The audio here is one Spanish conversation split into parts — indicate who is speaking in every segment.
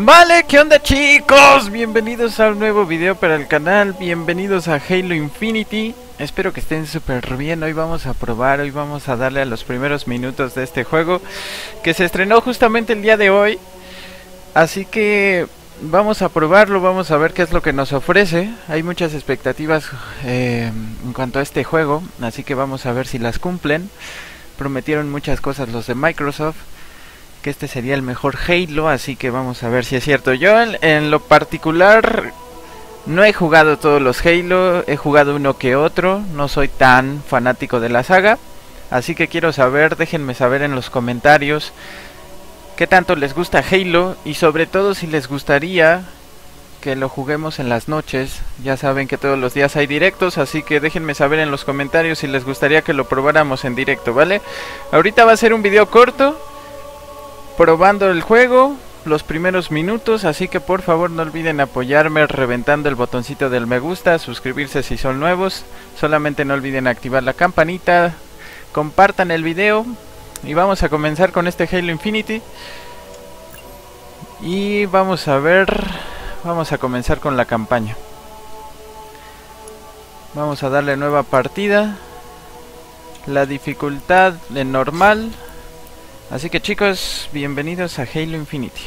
Speaker 1: Vale, ¿qué onda chicos? Bienvenidos a un nuevo video para el canal, bienvenidos a Halo Infinity. Espero que estén súper bien, hoy vamos a probar, hoy vamos a darle a los primeros minutos de este juego Que se estrenó justamente el día de hoy. Así que vamos a probarlo, vamos a ver qué es lo que nos ofrece. Hay muchas expectativas eh, en cuanto a este juego, así que vamos a ver si las cumplen. Prometieron muchas cosas los de Microsoft que este sería el mejor Halo, así que vamos a ver si es cierto. Yo en, lo particular no he jugado todos los Halo, he jugado uno que otro, no soy tan fanático de la saga, así que quiero saber, déjenme saber en los comentarios qué tanto les gusta Halo y sobre todo si les gustaría que lo juguemos en las noches. Ya saben que todos los días hay directos, así que déjenme saber en los comentarios si les gustaría que lo probáramos en directo, ¿vale? Ahorita va a ser un video corto probando el juego, los primeros minutos, así que por favor no olviden apoyarme reventando el botoncito del me gusta, suscribirse si son nuevos, solamente no olviden activar la campanita, compartan el video y vamos a comenzar con este Halo Infinity. Y vamos a ver, vamos a comenzar con la campaña. Vamos a darle nueva partida. La dificultad de normal. Así que chicos, bienvenidos a Halo Infinity.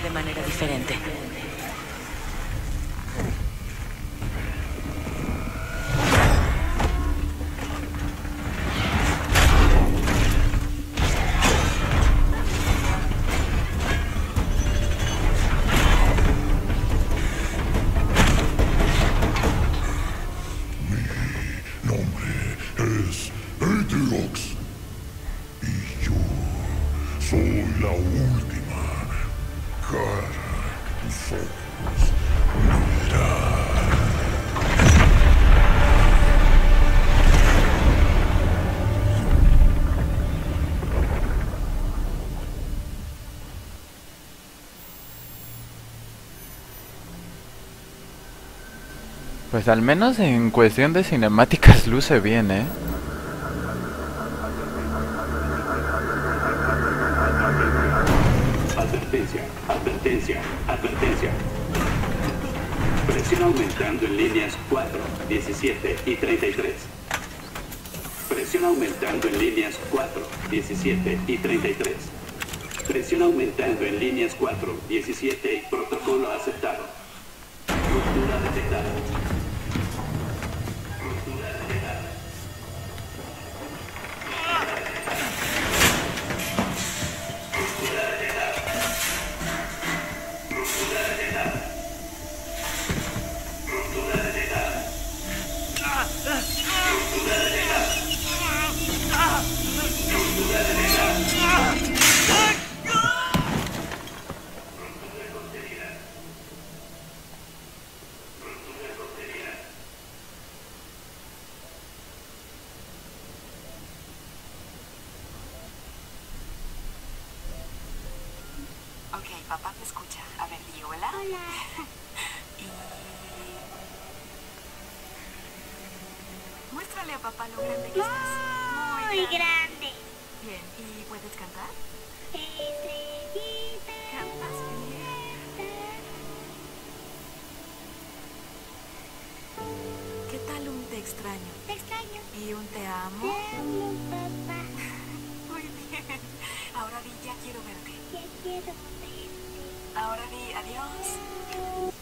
Speaker 1: de manera diferente. Pues al menos en cuestión de cinemáticas luce bien, ¿eh?
Speaker 2: Advertencia, advertencia, advertencia. Presión aumentando en líneas 4, 17 y 33. Presión aumentando en líneas 4, 17 y 33. Presión aumentando en líneas 4, 17 y protocolo aceptado. Ruptura detectada.
Speaker 3: lo grande que estás.
Speaker 4: Muy, grande.
Speaker 3: Bien, ¿y puedes cantar? Cantas bien. ¿Qué tal un te extraño?
Speaker 4: Te extraño.
Speaker 3: ¿Y un te amo?
Speaker 4: Te
Speaker 3: amo,
Speaker 4: papá.
Speaker 3: Muy bien. Ahora di, ya quiero verte.
Speaker 4: Ya quiero verte.
Speaker 3: Ahora di, adiós.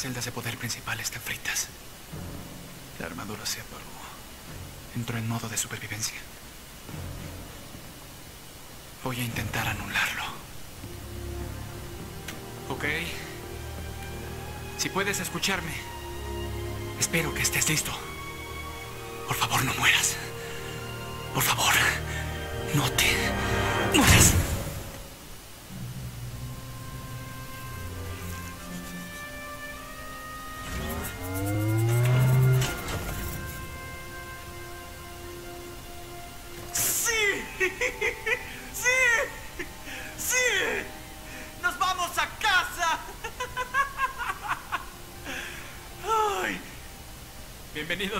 Speaker 5: Celdas de poder principal están fritas. La armadura se apagó. Entró en modo de supervivencia. Voy a intentar anularlo. Ok. Si puedes escucharme, espero que estés listo. Por favor, no mueras. Por favor, no te mueras.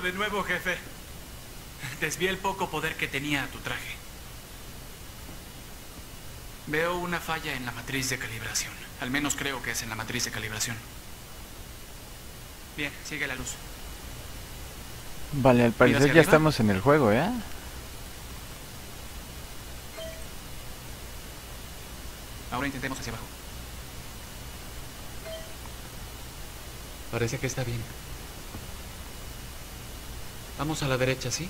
Speaker 5: Bienvenido de nuevo, jefe. Desvié el poco poder que tenía a tu traje. Veo una falla en la matriz de calibración. Al menos creo que es en la matriz de calibración. Bien, sigue la luz.
Speaker 1: Vale, al parecer ya
Speaker 5: arriba?
Speaker 1: estamos en el juego, ¿eh?
Speaker 5: Ahora intentemos hacia abajo. Parece que está bien. Vamos a la derecha, ¿sí?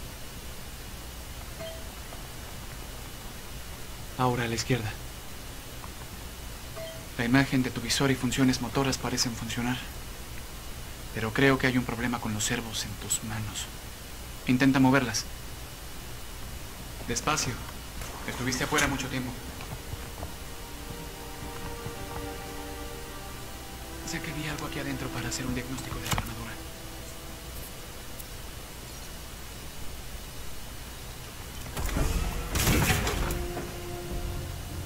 Speaker 5: Ahora a la izquierda. La imagen de tu visor y funciones motoras parecen funcionar. Pero creo que hay un problema con los servos en tus manos. Intenta moverlas. Despacio. Estuviste afuera mucho tiempo. Sé que vi algo aquí adentro para hacer un diagnóstico de la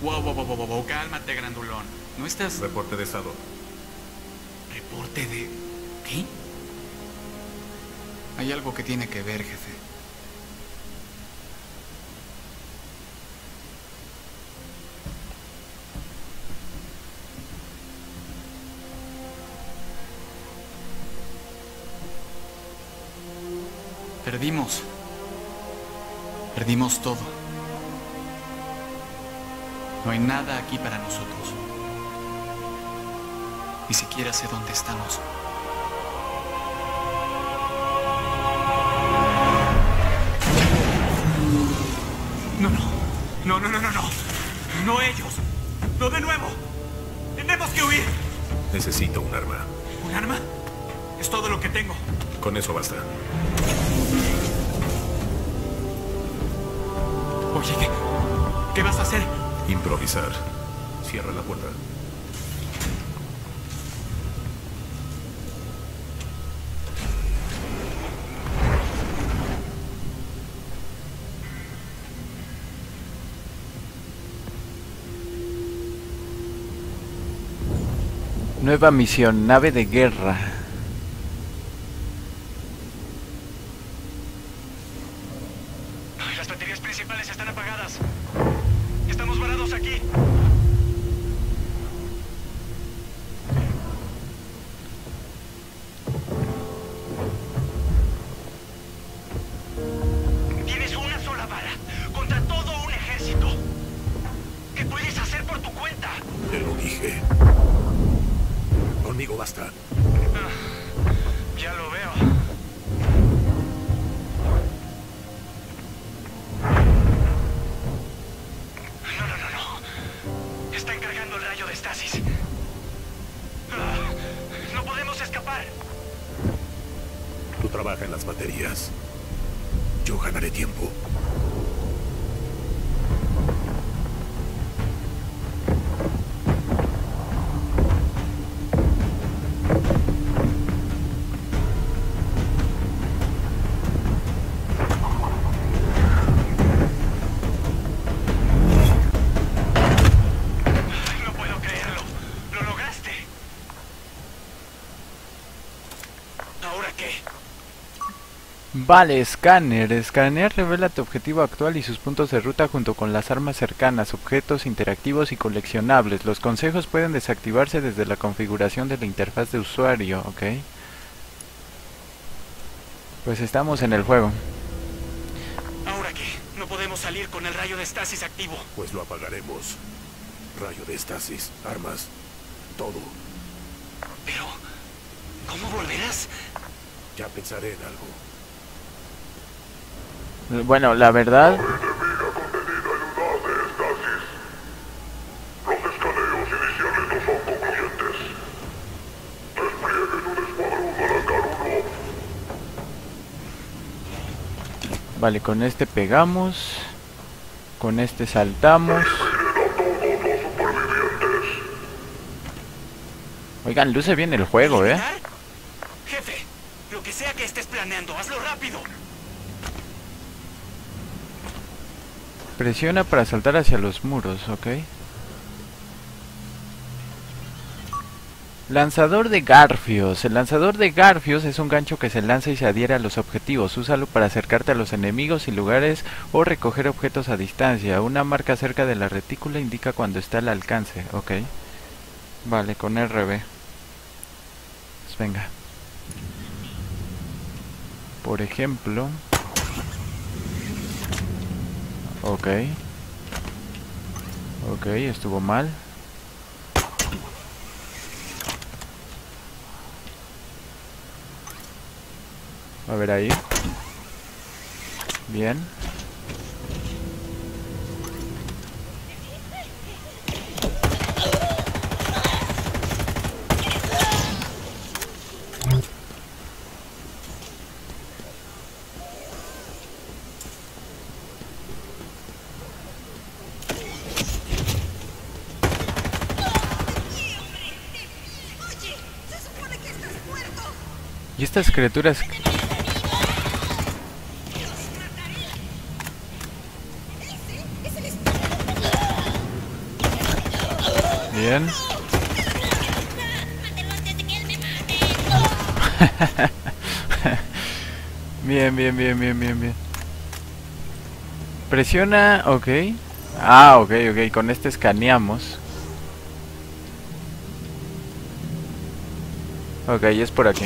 Speaker 5: Wow, wow, wow, wow, wow, cálmate, grandulón. ¿No estás...
Speaker 6: Reporte de estado.
Speaker 5: ¿Reporte de... qué? Hay algo que tiene que ver, jefe. Perdimos. Perdimos todo. No hay nada aquí para nosotros. Ni siquiera sé dónde estamos. No, no. No, no, no, no, no. No ellos. No de nuevo. Tenemos que huir.
Speaker 6: Necesito un arma.
Speaker 5: ¿Un arma? Es todo lo que tengo.
Speaker 6: Con eso basta.
Speaker 5: Oye, ¿qué, qué vas a hacer?
Speaker 6: Improvisar. Cierra la puerta.
Speaker 1: Nueva misión, nave de guerra.
Speaker 6: Yo ganaré tiempo.
Speaker 1: Vale, escáner. Escanear revela tu objetivo actual y sus puntos de ruta junto con las armas cercanas, objetos interactivos y coleccionables. Los consejos pueden desactivarse desde la configuración de la interfaz de usuario, ¿ok? Pues estamos en el juego.
Speaker 5: ¿Ahora qué? No podemos salir con el rayo de estasis activo.
Speaker 6: Pues lo apagaremos. Rayo de estasis, armas, todo.
Speaker 5: Pero, ¿cómo volverás?
Speaker 6: Ya pensaré en algo.
Speaker 1: Bueno, la verdad... Vale, con este pegamos. Con este saltamos. Oigan, luce bien el juego, ¿eh?
Speaker 5: Jefe, lo que sea que estés planeando, hazlo rápido.
Speaker 1: Presiona para saltar hacia los muros, ¿ok? Lanzador de Garfios. El lanzador de Garfios es un gancho que se lanza y se adhiere a los objetivos. Úsalo para acercarte a los enemigos y lugares o recoger objetos a distancia. Una marca cerca de la retícula indica cuando está al alcance, ¿ok? Vale, con RB. Pues venga. Por ejemplo... Ok. Ok, estuvo mal. A ver ahí. Bien. Y estas criaturas... Bien. Bien, bien, bien, bien, bien, bien. Presiona, ok. Ah, ok, ok, con este escaneamos. Ok, es por aquí.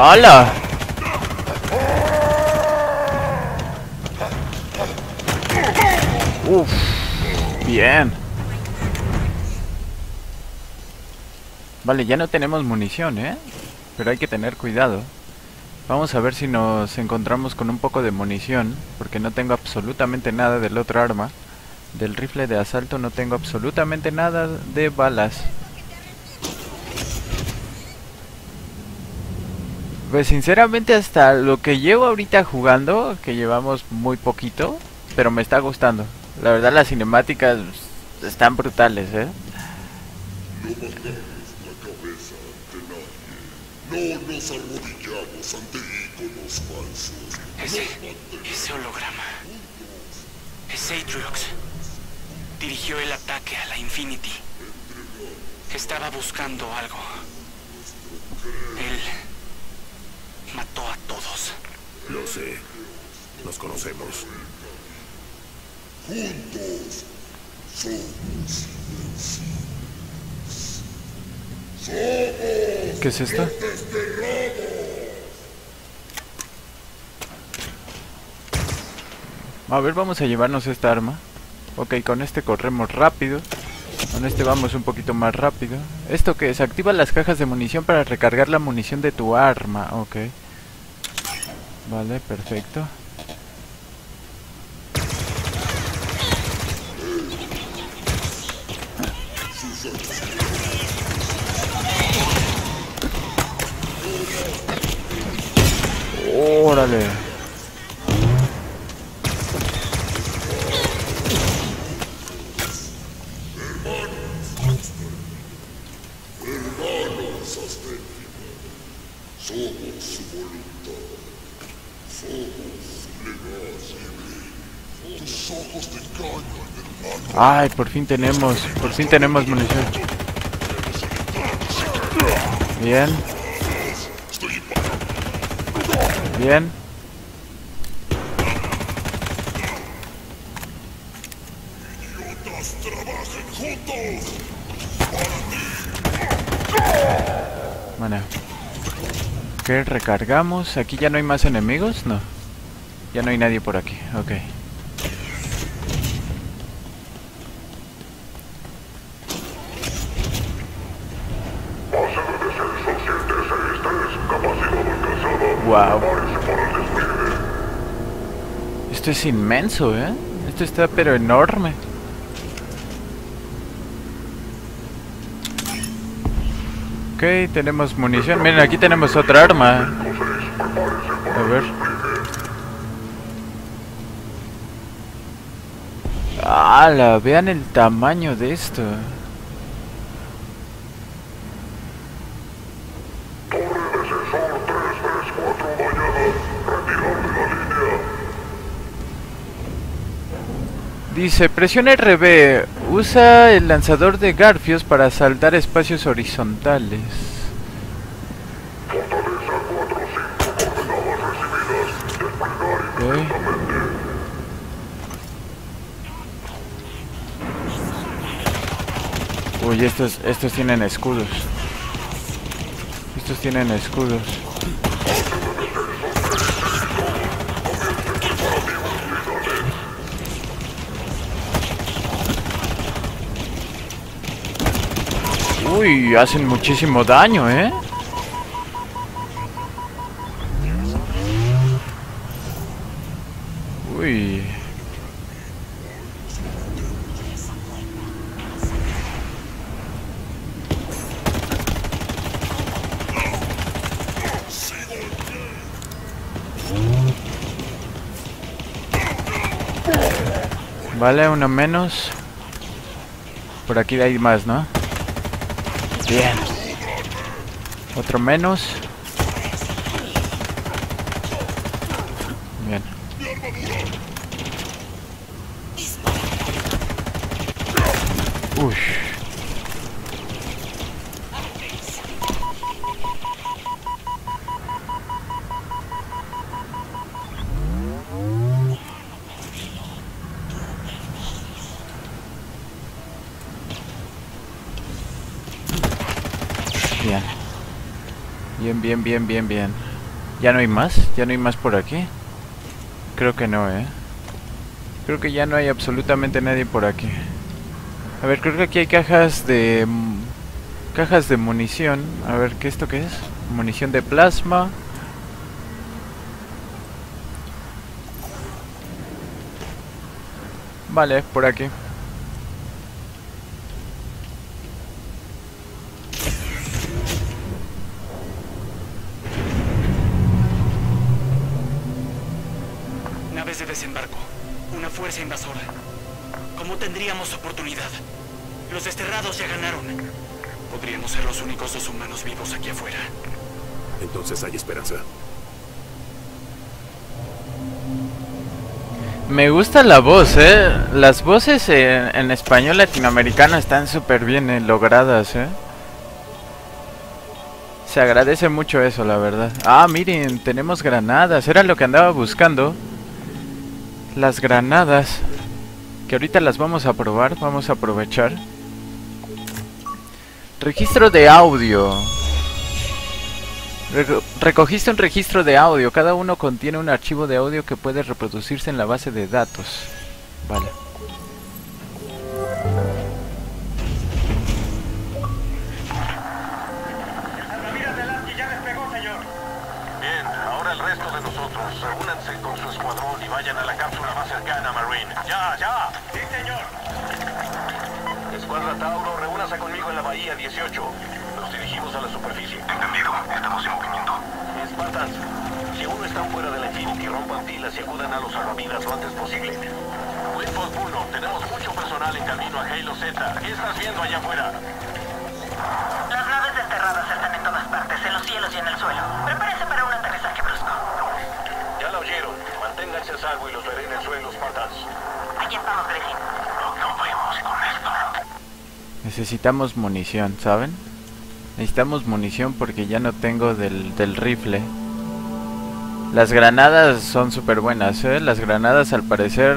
Speaker 1: ¡Hala! Uf, bien. Vale, ya no tenemos munición, ¿eh? Pero hay que tener cuidado. Vamos a ver si nos encontramos con un poco de munición, porque no tengo absolutamente nada del otro arma. Del rifle de asalto no tengo absolutamente nada de balas. Pues sinceramente hasta lo que llevo ahorita jugando, que llevamos muy poquito, pero me está gustando. La verdad las cinemáticas están brutales, ¿eh?
Speaker 7: No bajamos la cabeza ante nadie. No nos arrodillamos ante íconos falsos.
Speaker 5: Ese, ese holograma. Es Atriox. Dirigió el ataque a la Infinity. Estaba buscando algo. Él mató a todos.
Speaker 7: Las
Speaker 6: sé. Nos conocemos.
Speaker 7: Juntos somos invencibles. Somos
Speaker 1: ¿Qué es esto? A ver, vamos a llevarnos esta arma. Ok, con este corremos rápido. Con este vamos un poquito más rápido. ¿Esto qué es? Activa las cajas de munición para recargar la munición de tu arma. Ok. Vale, perfecto.
Speaker 7: Hermano.
Speaker 1: Ay, por fin tenemos, por fin tenemos munición. Bien. Bien. Bueno. ¿Qué recargamos? ¿Aquí ya no hay más enemigos? No. Ya no hay nadie por aquí. Ok. Wow. Esto es inmenso, ¿eh? Esto está pero enorme. Ok, tenemos munición. Miren, aquí tenemos otra arma. A ver. ¡Hala! Vean el tamaño de esto. Dice, presiona RB, usa el lanzador de Garfios para saltar espacios horizontales. Ok. Uy, estos, estos tienen escudos. Estos tienen escudos. Uy, hacen muchísimo daño, ¿eh? Uy. Vale, uno menos. Por aquí hay más, ¿no? Bien. Otro menos. Bien. Uy. Bien. Bien, bien, bien, bien. ¿Ya no hay más? ¿Ya no hay más por aquí? Creo que no, ¿eh? Creo que ya no hay absolutamente nadie por aquí. A ver, creo que aquí hay cajas de... mm, Cajas de munición. A ver, ¿qué esto qué es? Munición de plasma. Vale, por aquí.
Speaker 8: Fuerza invasora. ¿Cómo tendríamos oportunidad? Los desterrados ya ganaron. Podríamos ser los únicos dos humanos vivos aquí afuera.
Speaker 6: Entonces hay esperanza.
Speaker 1: Me gusta la voz, eh. Las voces en, en español latinoamericano están súper bien eh, logradas, eh. Se Se agradece mucho eso, la verdad. Ah, miren, tenemos granadas. Era lo que andaba buscando. Las granadas. Que ahorita las vamos a probar. Vamos a aprovechar. Registro de audio. Re- recogiste un registro de audio. Cada uno contiene un archivo de audio que puede reproducirse en la base de datos. Vale.
Speaker 9: ¡Ya, ya! ¡Sí, señor! Escuadra Tauro, reúnase conmigo en la bahía 18. Nos dirigimos a la superficie. Entendido, estamos en movimiento. Spartans, si aún están fuera de la Infinity, rompan filas y acudan a los salvavidas lo antes posible. Windfall 1, tenemos mucho personal en camino a Halo Z. ¿Qué estás viendo allá afuera?
Speaker 3: Las naves desterradas están en todas partes, en los cielos y en el suelo. Prepárese para un aterrizaje brusco.
Speaker 9: Ya la oyeron. Manténganse a salvo y los veré en el suelo, Spartans.
Speaker 3: Aquí estamos, Griffin.
Speaker 9: Nos vemos con esto.
Speaker 1: Necesitamos munición, ¿saben? Necesitamos munición porque ya no tengo del, del rifle. Las granadas son súper buenas, ¿eh? Las granadas al parecer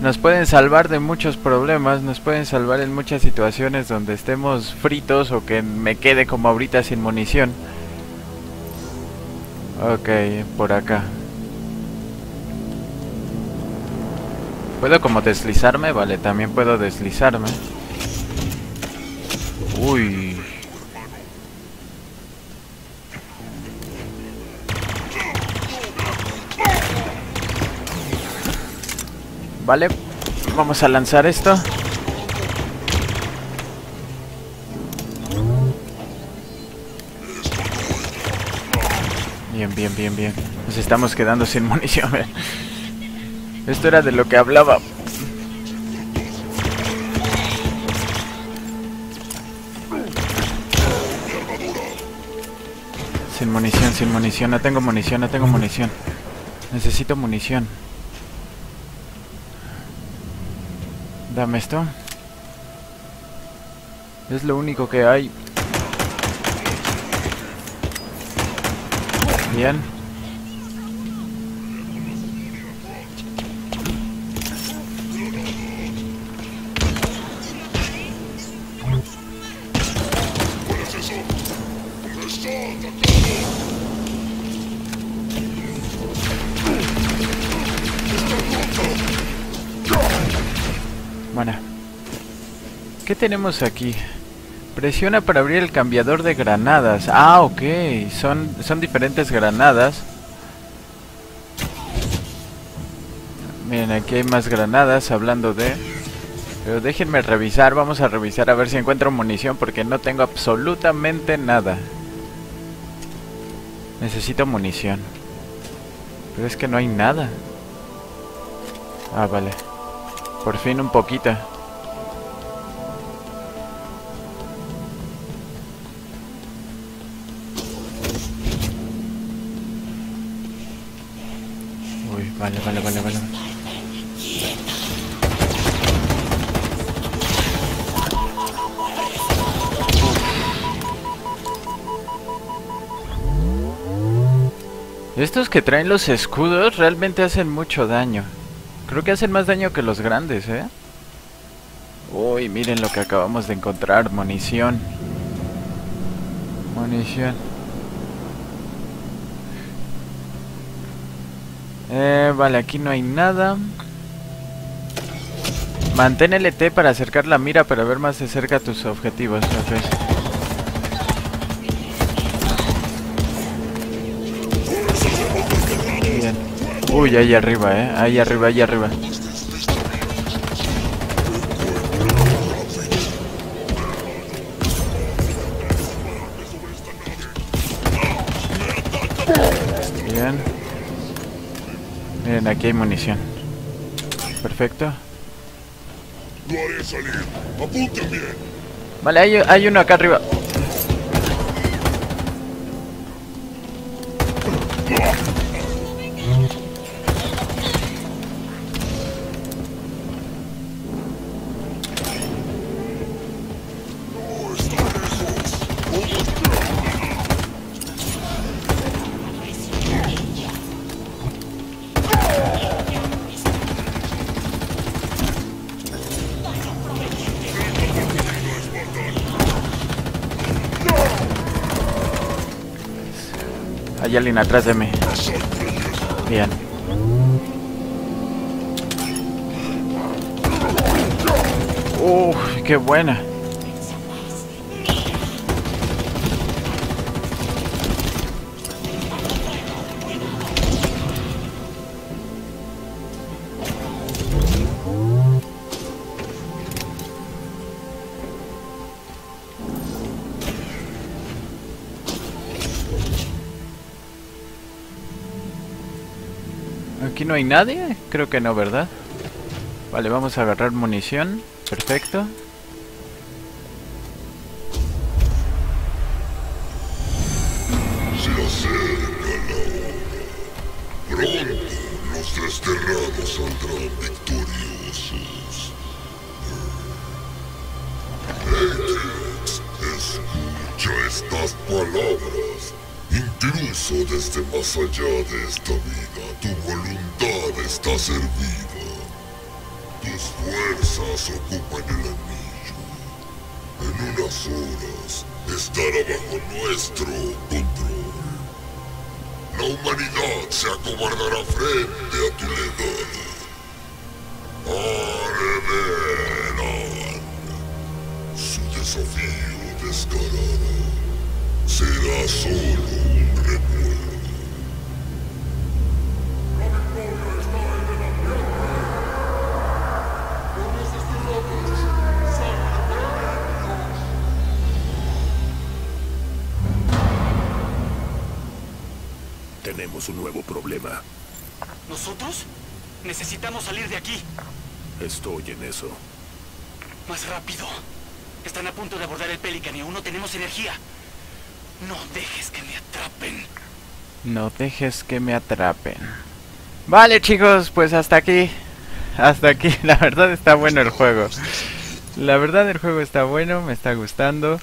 Speaker 1: nos pueden salvar de muchos problemas, nos pueden salvar en muchas situaciones donde estemos fritos o que me quede como ahorita sin munición. Ok, por acá. ¿Puedo como deslizarme? Vale, también puedo deslizarme. Uy. Vale, vamos a lanzar esto. Bien, bien, bien, bien. Nos estamos quedando sin munición. Esto era de lo que hablaba. Sin munición, sin munición. No tengo munición, no tengo munición. Necesito munición. Dame esto. Es lo único que hay. Bien. Bueno. ¿Qué tenemos aquí? Presiona para abrir el cambiador de granadas. Ah, ok. Son, son diferentes granadas. Miren, aquí hay más granadas hablando de... Pero déjenme revisar, vamos a revisar a ver si encuentro munición porque no tengo absolutamente nada. Necesito munición. Pero es que no hay nada. Ah, vale. Por fin un poquito. Uy, vale, vale, vale, vale. Estos que traen los escudos realmente hacen mucho daño. Creo que hacen más daño que los grandes, ¿eh? Uy, miren lo que acabamos de encontrar, munición. Munición. Eh, vale, aquí no hay nada. Mantén LT para acercar la mira para ver más de cerca tus objetivos. ok. Uy, ahí arriba, eh. Ahí arriba, ahí arriba. Bien. Miren, aquí hay munición. Perfecto.
Speaker 7: Lo haré salir. Apunten bien.
Speaker 1: Vale, hay, hay uno acá arriba. Hay alguien atrás de mí. Bien. Uf, qué buena. Aquí no hay nadie. Creo que no, ¿verdad? Vale, vamos a agarrar munición. Perfecto.
Speaker 7: Se acerca la hora. Pronto los desterrados saldrán victoriosos. Ajax, escucha estas palabras. Intruso desde más allá de esta está servida. Tus fuerzas ocupan el anillo. En unas horas estará bajo nuestro control. La humanidad se acobardará frente a tu legado. Arreveran. Su desafío descarado será solo un recuerdo.
Speaker 6: Tenemos un nuevo problema.
Speaker 8: ¿Nosotros? Necesitamos salir de aquí.
Speaker 6: Estoy en eso.
Speaker 8: Más rápido. Están a punto de abordar el Pelican y aún no tenemos energía. No dejes que me atrapen.
Speaker 1: No dejes que me atrapen. Vale chicos, pues hasta aquí. Hasta aquí. La verdad está bueno el juego. La verdad el juego está bueno, me está gustando.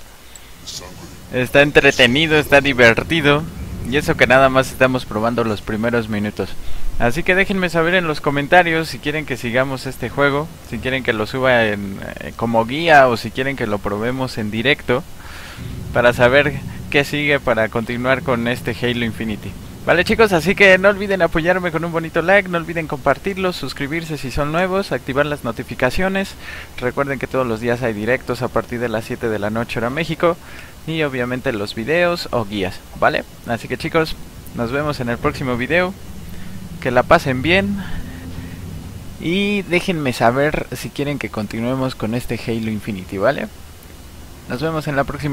Speaker 1: Está entretenido, está divertido. Y eso que nada más estamos probando los primeros minutos. Así que déjenme saber en los comentarios si quieren que sigamos este juego, si quieren que lo suba en, eh, como guía o si quieren que lo probemos en directo para saber qué sigue para continuar con este Halo Infinity. Vale chicos, así que no olviden apoyarme con un bonito like, no olviden compartirlo, suscribirse si son nuevos, activar las notificaciones. Recuerden que todos los días hay directos a partir de las 7 de la noche hora México y obviamente los videos o guías, ¿vale? Así que chicos, nos vemos en el próximo video. Que la pasen bien. Y déjenme saber si quieren que continuemos con este Halo Infinity, ¿vale? Nos vemos en la próxima.